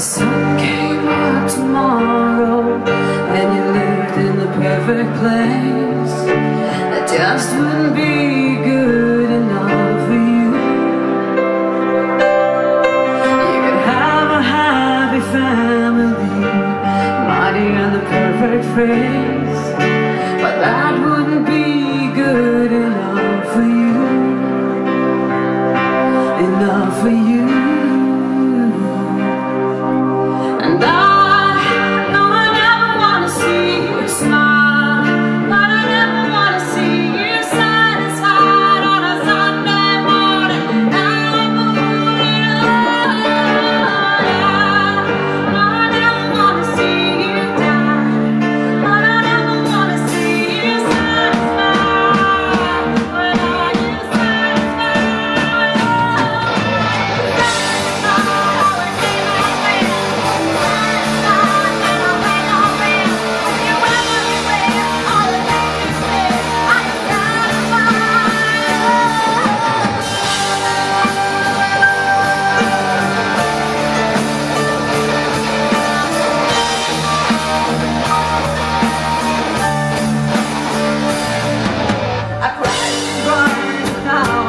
the sun came out tomorrow and you lived in the perfect place, that just wouldn't be a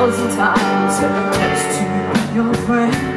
thousand times. Better next to your friend.